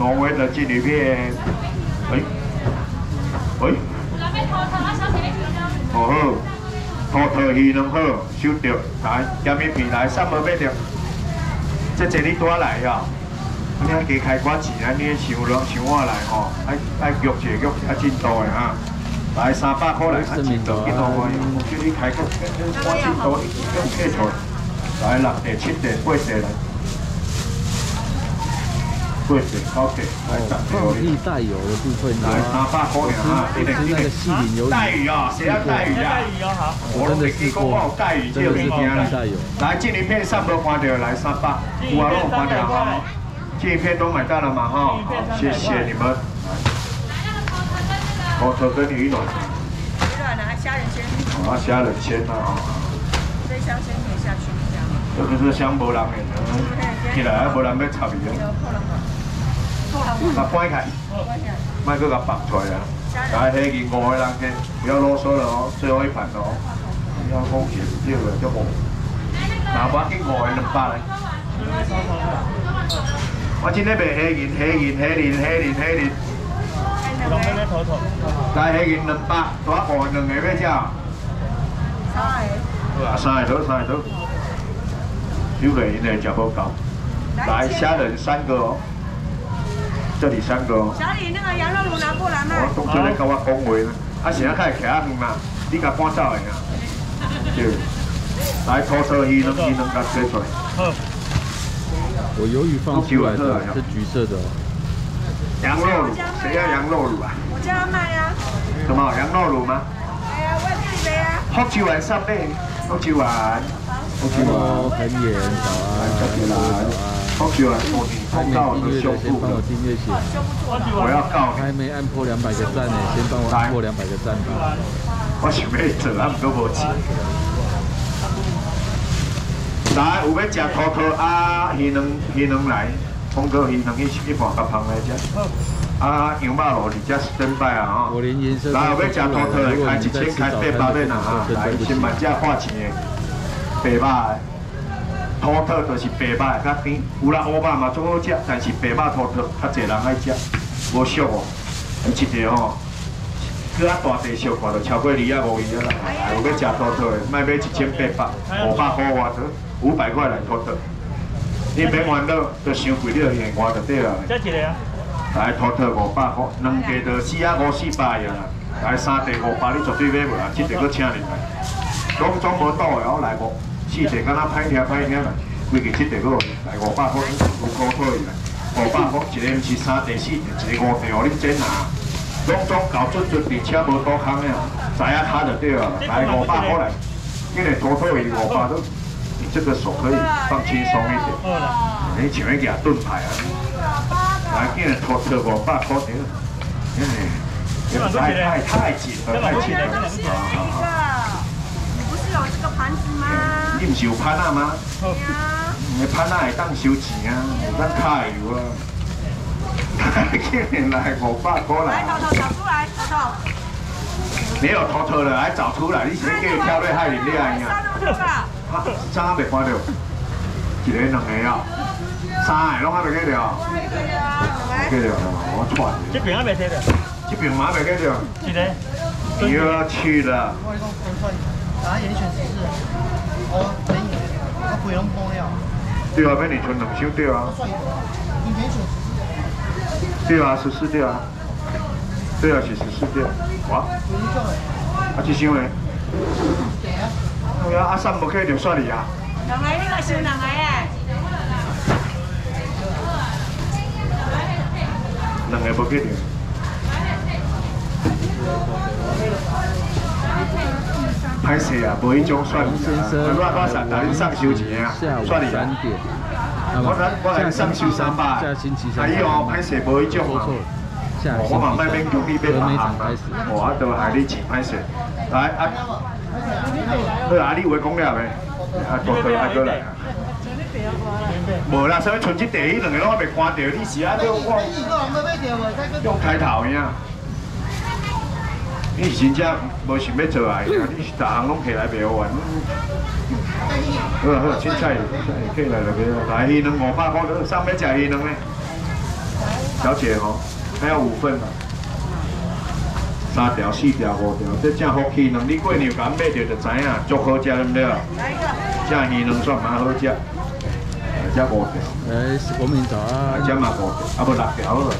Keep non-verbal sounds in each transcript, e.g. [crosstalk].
侬问了这里，P.E. 哎，哎，好后你掏他妈消收着。来，下面平来，三百块得，这钱你带来呀？你还加开寡钱啊？你也收了，我来吼，还还约几约？还真多的哈，来三百块来，真多几多块？叫你开个，开几多？你都开来六第七台，八八来。对，OK，放利带油的部分，然后吃吃那个细米油，带鱼啊，谁要带鱼啊？带鱼啊，好，真的是不错，真的是带油，来金鳞片上不发掉，来三八，五万肉花掉哈，金鳞片都买到了嘛哈，好，谢谢你们。来，毛头跟鱼卵，鱼卵呢？虾仁先，啊，虾仁先啊。这香箱可以下去，这个是香波浪的，起来要嗱，番茄，買嗰個白菜啊！系起件外冷嘅唔好囉嗦咯，最好可以平咯，比較方便啲咯，做飯。嗱，把啲外冷翻嚟。我知你俾起件，起件，起件，起件，起件。我今日咩都食。加起件嫩白，做飯用嘅咩啫？係。係，都係都係都。煮嚟呢，食好夠。嚟蝦仁三個。这里三个。小李，那个羊肉炉拿过来嘛。我动初在跟我讲话呢，啊，现在开始徛远嘛，你敢搬走的啊？对。来拖车，伊弄伊弄，甲拖出来。我鱿鱼放久了，是橘色的。羊肉卤？谁要羊肉卤啊？我叫他卖啊。什么？羊肉卤吗？哎呀，我啊。上还的，我订阅我要还没按破两百个赞呢，先帮我破两百个赞。我想要做，啊，不都无钱。来，有要食扣扣啊，鱼农鱼农来，红哥鱼农去一盘甲捧来食。啊，羊肉哦，你家是真啊，来，有要食扣扣的，开一千开八百呐啊，来先买只花钱的，白肉的。土特就是百八，较甜，有啦欧肉嘛中好食，但是白肉土特较侪人爱食，无俗哦，一碟吼，佮啊大地烧烤就超过你啊无易啦，有要食土特的，卖买一千八百，五百块外头，五百块来土特，你别烦恼，就收贵了现换就对啦。即一个啊，来土特五百块，两家就四啊五四百啊，来三地五百，你绝对买袂来，即个佫请你，总装无到，然后来五。四条敢那歹听歹听啦，规个七条路，来五百块，五高退啦，五百块一个唔是三、第四、一个五、第五，恁真拿，拢总搞出出，而且无多坑呀，知下他就对啊，来五百块来，今日偷偷回五百都，你这个手可以放轻松一点，你稍微加盾牌啊，来今日拖偷五百块钱，因为太太紧了，太紧了。你唔有潘娜吗？娘。你摊啊会当收钱啊，会当卡油啊。近 [laughs] 年来五百个啦。来偷偷找出来，偷偷。你又偷偷的来找出来，你是给跳入害里，你啊样。怎么出未看到？几多能黑啊？三，啷个未看到？看到了吗？哦，喘。这边啊未看到，这边还未看到。几多？又去了。我一共分分，啊，廿选四。对啊，要你穿两袖对啊，对啊，十四对啊，对啊是十四对，哇，啊一箱嘞，对啊。阿三不去就算你啊，两个你来算两盒啊，两盒不给。拍摄啊，每一张算吴先生，我来，我来上修钱啊。算午三我来，我来上修三百。哎呦，拍摄每一张好酷。下午三点。我嘛那边用力，那边拍啊。我啊，就系你前拍摄。来，阿。来阿，你话讲了未？阿，过过来，过来。无啦，什么春节第一两个拢我未看到，你是阿？用抬头呀。你真正无想要做啊？你逐项拢起来袂好玩。好，好，凊彩，现在可以来这边。大鱼龙五发，我上边食鱼龙咧。小姐吼，还有五份嘛，三条、四条、五条，这正福气呢。你过年敢买着就知啊，足好食了。正鱼两算蛮好食，来只五条。哎，五面长啊，来嘛五条，啊不六条了，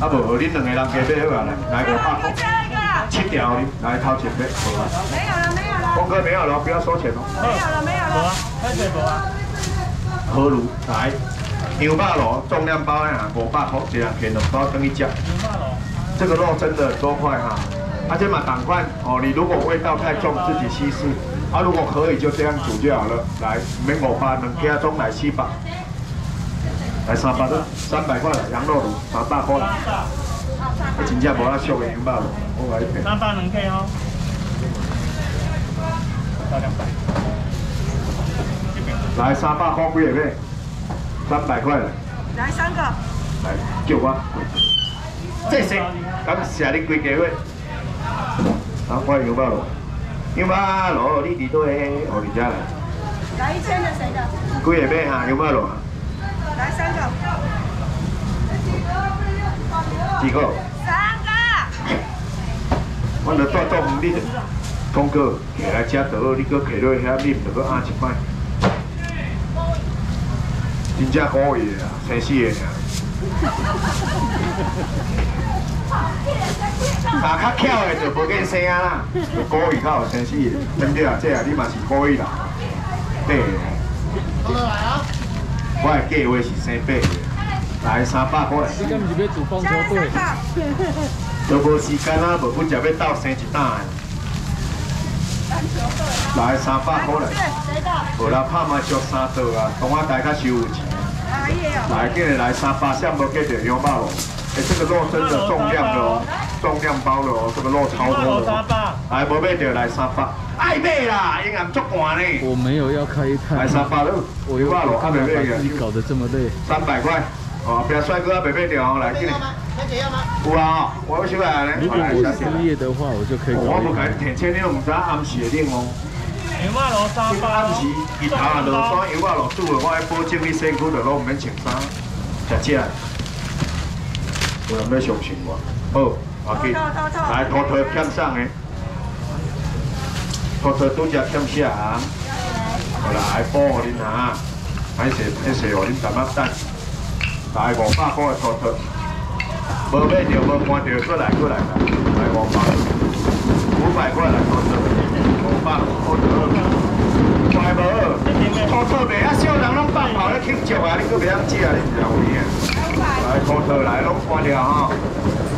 不，不，恁两个人加买好啊，来，来百块。七条来掏钱呗，没有了，没有了。峰哥没有了，不要收钱喽。没有了，没有了。好啊，开钱无啊。河鲈来，牛霸罗重量包样，五百克这样片的包等你吃。牛霸罗，这个肉真的多块哈，而且嘛同款哦。你如果味道太重，自己稀释。啊，如果可以就这样煮就好了。来，每五八能给他装奶西吧。来，三百多，三百块的羊肉炉，尝大锅了。真正无啦，俗的幺八六，三百两 K 哦，到两百，来三百块几？诶咩？三百块，来三个，来九块，即食，咁成日你几机会？三块六幺八六，你几多岁？何来一千的谁的？几诶咩？哈幺八来三个。三哥，我来带豆腐，你通过，下来吃倒，你搁下到遐面，就搁按一摆。真正可以啊，生死的啊。啊，较巧的就不跟声啊，就故意较有生死的。对啊，这啊，你嘛是故意啦。对。再来啊！我的计划是生八个。来三百块来。加三百。都无时间啦，无不就要到生一打。来三百块来。无啦，怕嘛就三道啊，帮我家卡收钱。来，今日来三百，上无计着两百咯。哎，这个肉真的重量了哦，重量包了哦，这个肉超多的来，无计着来三百。哎，买啦，因硬重惯呢。我没有要开一台。来三百六，我一百看不累啊？你搞得这么累。三百块。哦，别帅哥啊，别聊，来进来。有啊，我有收来咧。如果我是失业的话，我就可以。我们今天签的龙山，我们写定哦。有啊，龙山。现在不是其他龙山有啊，龙珠的，我爱保证你身体好，都唔免穿衫。姐姐，人要相信我。好，阿吉，来拖拖欠上诶，拖拖拄只欠下。我来爱帮你拿，爱食爱食，我你大马达。大五百块的钞钞，无买着，无看到，过来过来大红包，五百块来，钞钞，红包，钞钞，来无？钞钞的啊，小人拢放好咧，欠借啊，你搁未晓借啊，你是有闲来，钞钞来，拢看掉吼，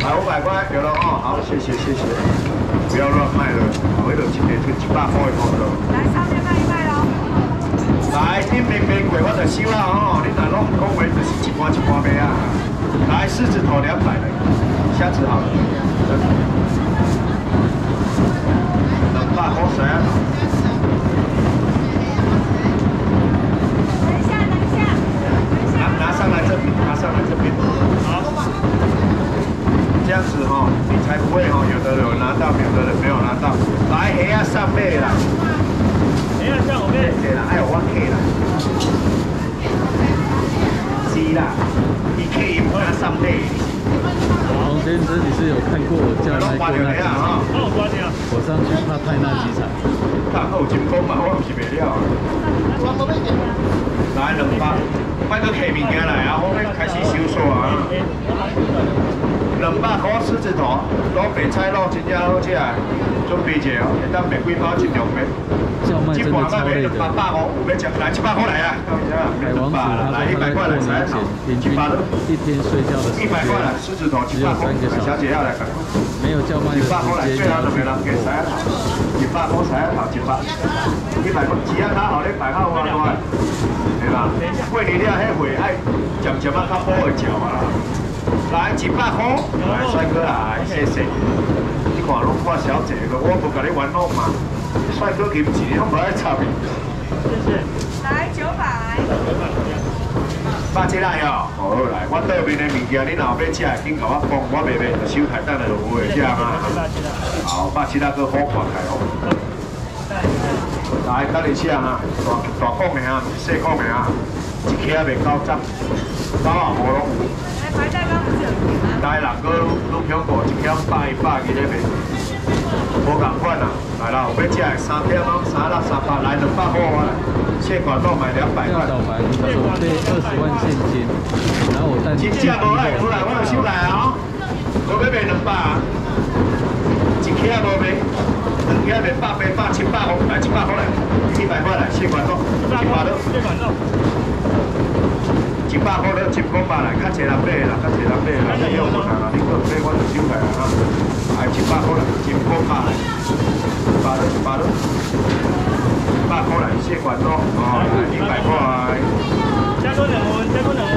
来五百块，着了吼，好，谢谢谢谢，不要乱了，着，回头直接出一百块红包。来，你明边过，我就收啦吼！你若拢唔讲买，就是一半一半卖啊。来，狮子头两排来，三枝桃。来，好势。拿拿上来这边，拿上来这边好。这样子吼，你才不会吼，有的人拿到，有的人没有拿到。来，还要上背啦。我啦，黄先生，你是有看过嘉莱那机场？我上去帕泰那几场。他后进攻嘛，我唔是未了。来两百，快到客面家来啊！我们开始搜索啊。两百块狮子头，攞白菜、攞青椒好起啊，准备一下。现在玫瑰包进两块，几块块买就八百块。我们讲来七百过来啊？一百块了，来一百块了，来好。几把都，一百块来，狮子头几把，小姐要来？没有叫卖的小姐。几把过来，切好准备了，给洗一百，好。几把洗一百好，几把。只要他好，你摆好碗筷，对吧？过年了，那会爱咸咸啊，加煲会久啊。来，一百块。来，帅哥啊，谢谢。你看拢看小姐个，我不跟你玩弄嘛。帅哥，今日你拢不爱擦皮？谢谢。来，九百。八百。好。把其好来，我对面的物件你那边吃，紧候我讲，我妹妹的手台，等下就有会吃啊。好，八其他个好看开哦。来，等你吃啊。大大矿名，小矿名，一克也卖九十，刀也无拢。大两个弄苹果一箱百一百去咧边，无共款啊，系啦，后壁只三匹毛三到三百，来得发货啊！欠款多买两百块，我这二十万现金，今只无卖出来，我有心来啊，我要卖两百，一克也无卖，两克卖百百百七百五，来七百块来，你百块来欠款多，欠款多。一百块了，一百块啦，较济人买啦，较济人买啦，你要我拿，你不要我就收起来哈。哎，一百块啦，一百块啦，一百了，一百了。一百块啦，一千块哦，一百块。加多两块，加多两块。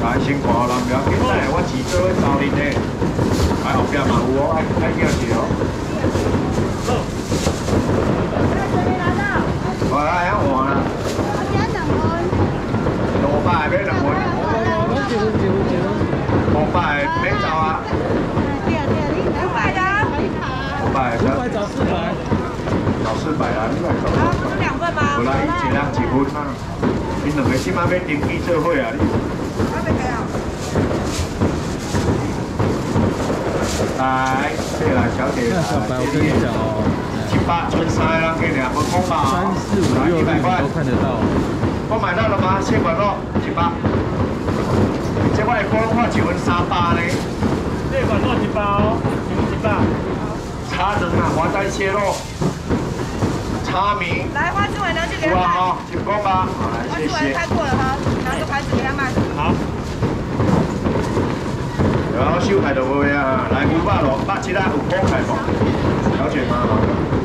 来，生博人不要紧。我只做收银的，来后壁嘛有哦，哎哎叫起哦。好。快拿到。我来。要五百，五百兆啊！五百，五百兆四百，找四百啊！你买多少？不啦，一两几乎你两个起码要订几桌会啊？还没买啊？来，再来小姐啊！这边就七八、九、十、吧？三、四、五、六、七都看得到。我买到了吗？谢馆长。八，这款光化九蚊三八嘞，这款多少钱包？九十八，差人啊，花再切落，查明。来，花叔，拿去给他卖。哇哈，九公八，花叔，来，太过了哈，拿个牌子给他卖。好。有收牌就无啊，来五百六，八七拉有公开不？了解吗？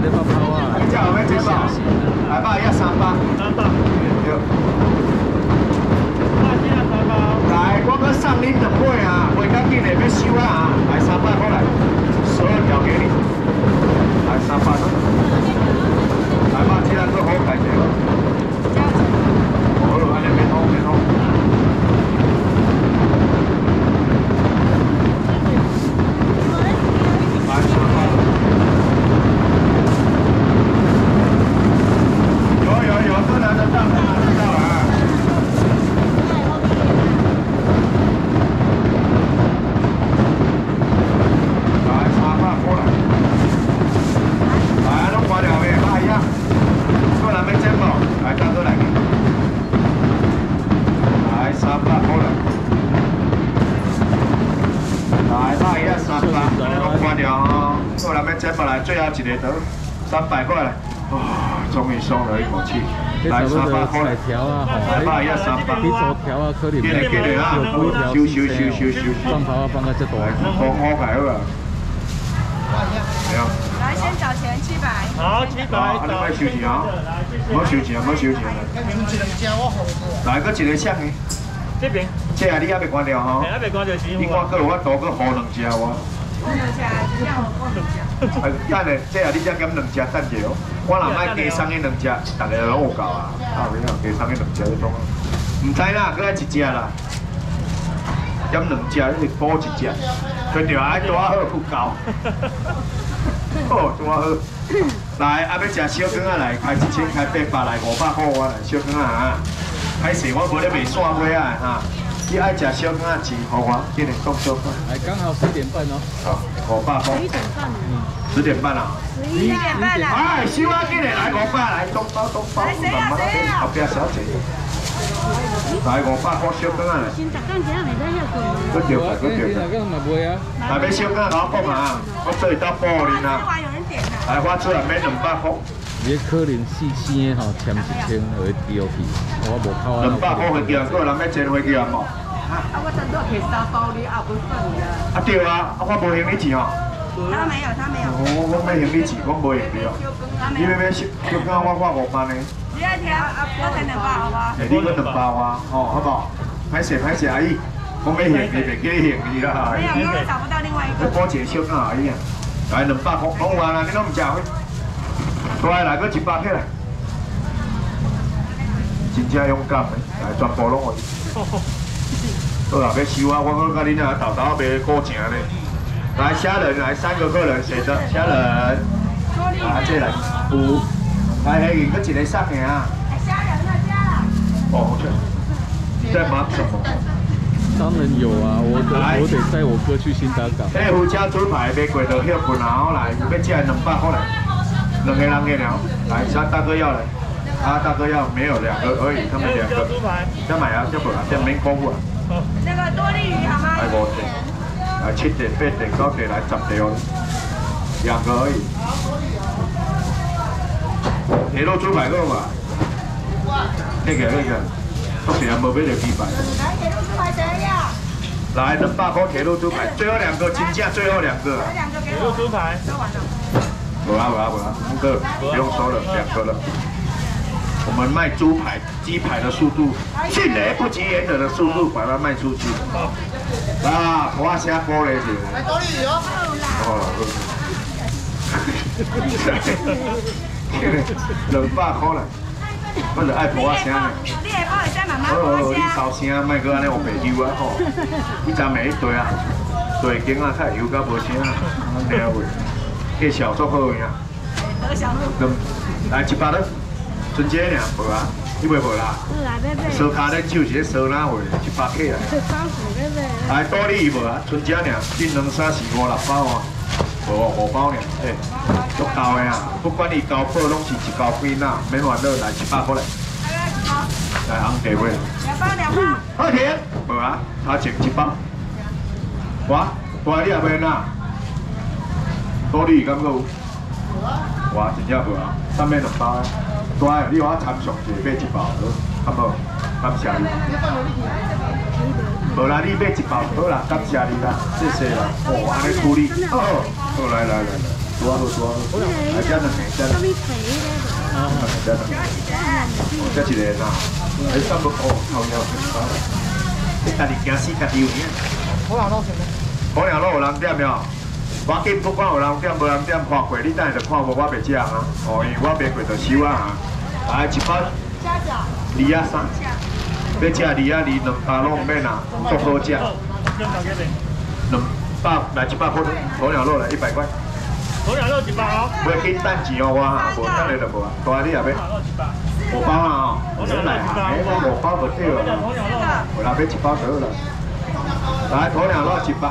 来吧，要三百。三百。有。来，三来，我搁送恁十八啊，卖赶紧嘞，要收啊，来三八过来，所有条给你。来三八，来吧，既然做开台车。来来沙来调啊，沙一沙做调啊，先放啊，放个好好好来先找钱七百。好，七百。啊，你快收钱啊！没收钱，我收钱。那你一来个一的。这边。这啊，你还没关掉哈？还关掉，你关过了我多个好两家哇。好两这样好两 [laughs] 等下，这下你只减两只，等下哦，我若买寄送的两只，大家拢有够啊，下面啊寄送的两只你懂吗？唔知啦，再来一只啦，减两只，你补一只，佮条还拄好有够。好拄好，来啊要食小根啊来，开一千开八百来五百块，我来小根啊，开始我无咧卖散花啊哈。你爱食烧鸭子，豪华一点，冻烧。哎，刚好四点半哦。好，五八封。十点半。嗯。十点半啦。十一点半啦。哎，烧鸭子来五八来冻包冻包，慢慢等，后边少钱。来五八包烧鸭子。先十块钱还袂得歇过。不调啊，不调啊。来杯烧鸭老过嘛，我这里道包呢呐。来，晚有人点的。来，发出来，买人八封。可能四千吼，千一千会者 D 我无考完。两百回去啊，各人要钱回去啊嘛。啊，我真多开沙包哩，啊，伯算个。啊对啊，阿我无嫌你钱哦。他没有，他没有。哦，我没嫌你钱，我无嫌你哦。你咪咪想，就我看五百呢。你要听啊，我在两百好啊。你滴我两百啊，哦，好不？拍摄拍摄阿姨，我没嫌你，别介嫌你啦。我另外一个好阿姨啊，来两百块，我完了，你都唔笑。过来，来个一百克，真正勇敢的，来全部拢我。都那别收啊，我我跟你那豆豆袂过成嘞。来虾仁，来三个客人，谁的？虾仁，来这来五。哎，有几多虾米啊？哎，虾仁啊，这。哦，在忙什么？当然有啊，我我我得带我哥去新达港。哎，胡椒猪排，别过到黑不拿下来，别加两百块来。能给给来，大哥要来，啊，大哥要，没有两个而已，他们两个。先买啊，先买啊，先没过啊。那个多鱼好吗？来五七点、八点、到这来十折两个而已。铁路猪排够吗？那个那个，昨天有没给你批发？来，铁路猪排再要。来，八颗铁路猪排，最后两个，均价最后两个。铁路猪排，完了。不啦不啦不啦，那个不用说了，两个了。我们卖猪排、鸡排的速度迅雷不及掩耳的速度把它卖出去。啊，蛙虾玻璃鱼。玻璃鱼哦。哦。哈两百块啦。我是爱蛙虾的。你系玻璃虾，妈妈哦哦，你少声，莫个安尼我鼻丢啊！哦，你咋没一堆啊，对，颈啊，太油到无声啊，介绍做好样，来一百了，春节俩，无啊，你没无啦？啊，对对。收卡了就先收哪会？一百起个呢。来多你一无啊，春节俩，进两三十、五、六包啊，无五包俩，嘿，足高个啊！不管你高破，拢是一高几呐，每晚都来一百过来。来，红包。来，红包。两包，两包。好甜。无啊，他只一百。我，我你阿妹呐。多你咁好。哇，真正好啊？三百六包啊，对你话掺熟就买一包好，好感谢你。好无啦，你买一包好啦，感谢你啦，谢谢啦。哦，安尼处理。哦，来来来来，多好多好。哎，真能来，真能干，真能干。哦，真勤劳。哎，三百块，好要。你家己惊死家己有影。好养路是好养路有人点没有？我今不管有人点没人点，看过，你等下就看无我卖食啊！哦，为我卖贵就收啊！来一包，二啊三，要吃二啊二两包笼，要哪？多好只？两百，来一包好，火鸟肉来一百块。火鸟肉几包？我今单几包啊？等来就不啊？多少只啊？五包啊？五包？哎，五包不错啊！火两肉，我两买一包火鸟肉百，来，火鸟肉几包？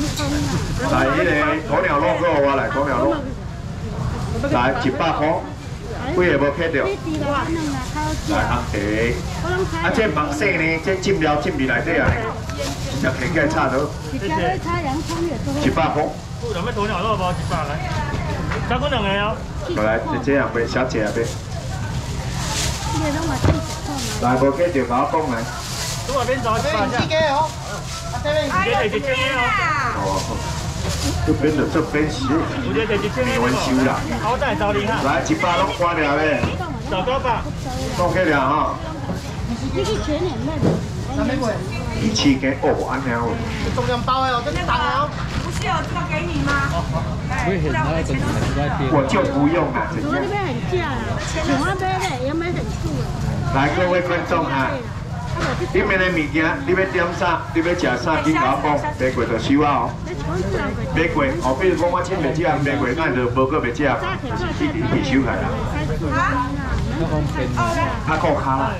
来一个鸵鸟肉，给我来鸵鸟肉。来，一百块。贵要不要开掉。来，阿地。啊，这白色呢？这进料进不来得啊！这天气差多。一百块。不，咱鸵鸟肉包一百来。小姑娘，哎呦。来，姐姐两杯，小姐两杯。来，不要开掉，搞一桶来。在外边坐呗，司这边的这边修，这边修啦。好歹找你哈，来一把都花掉嘞，找到吧，OK 了哈。这是全脸卖的，一千给五万了。哦。重量大哦，这打哦。不是要这个给你吗？我就不用了。这边很假啊，喜欢买嘞，也没很粗的。来各位观众啊。里面的物件，你要点啥？你要食啥？金华包、玫过就收啊哦，玫过，哦，比如说我请面这样玫瑰，那萝过。别吃，去里面收起来啦。他够卡啦，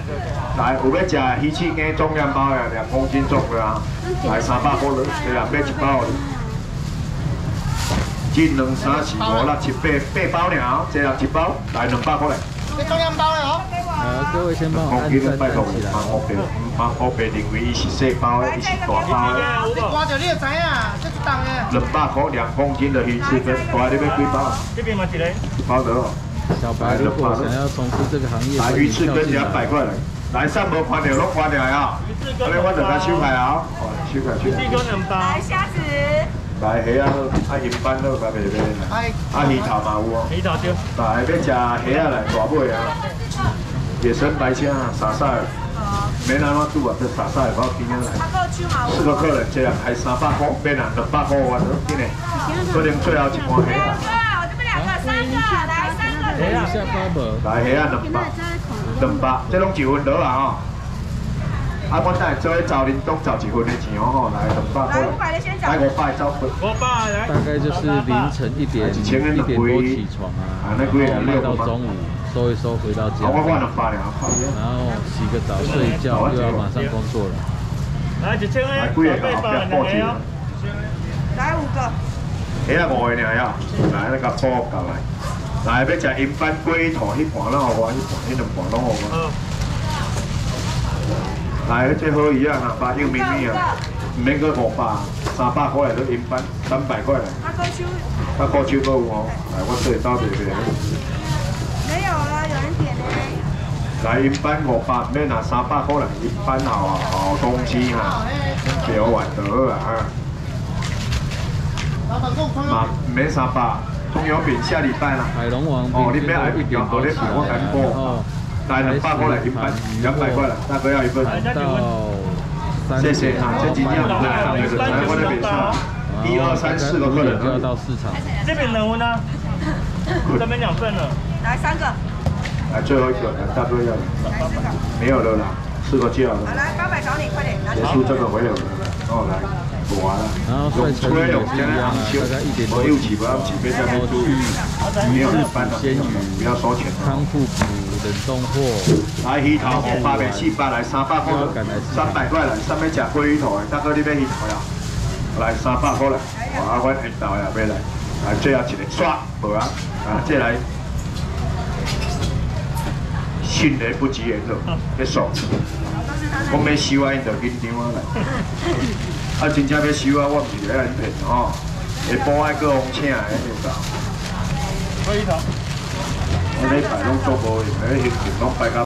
来有要吃鱼翅鸡中央包的，两公斤重的啊，来三百块了，这啦，买一包的，进两三四、五、六、七八八包鸟，这样一包，来两包块来。中央包的哦。各位先帮我拎起来。我帮我被定为一是细包的，一是大包你挂你就知影，这重的。两百块两公斤的鱼翅羹，我这边包。这边吗？几人？包个哦。小白，如果想要从事这个行业，来鱼翅羹两百块，来上不挂掉，落挂掉呀。鱼翅羹两包。来虾子。来虾子，阿银斑都快卖完啦。阿鱼头嘛有哦。鱼头有。来，要吃虾子来，大尾啊。野生白虾，沙沙的，没那么煮，或者沙沙的比较新鲜。四个客人，这样还三百块，变啊，两百块，或者给你。不能最后一盘黑啊！来，来黑啊，两百。两百，这弄几分多啊！啊，我等下做找零东找一分的钱哦吼，来两百块。来五百的先找。五百，来。大概就是凌晨一点一点多起床啊，累到中午。收一收，回到家，然后洗个澡，睡一觉，又要马上工作了。来一千二，来五个。来五个，两个。来那个包过来，来要吃一般龟头，一盘了好吗？一盘，一两盘了好吗？来最好一样啊，八个秘密啊，免五百，三百块都一斤，三百块来。他够手，他够手够我，来我最大最去。来一班五百，咩拿三百过来一班，好好工资哈，不要得掉啊！买三百，葱油饼下礼拜啦。哦，你买海龙王，有好的服务在播。来两百过来一班，两百块，大哥要一份。谢谢啊，先尽量来，来放在边上。一二三四个客人场。这边两份呢，这边两份了，来三个。嚟追開腳，大哥要，没有了啦，輸過之後，好，來八百找你，快点。结束这个沒有啦，哦，来，补完了。有吹有漲，大概一點多，我右起不要起，俾下面注意，没有，鮮鱼，不要收钱。仓库补冷凍貨，嚟魚頭，八百四八来三百個，三百块啦，上面幾條魚頭，大哥你邊鱼头呀？来三百個啦，阿君魚頭呀，俾来，来追下錢嚟，唰，补啊，啊，再来。迅雷不及掩奏，去爽。我咪收啊，因就紧张啊唻。[laughs] 啊，真正要收啊，我是来安骗哦。伊包爱各方请的，你知可以的。我咧摆拢做无，我咧休拢摆到。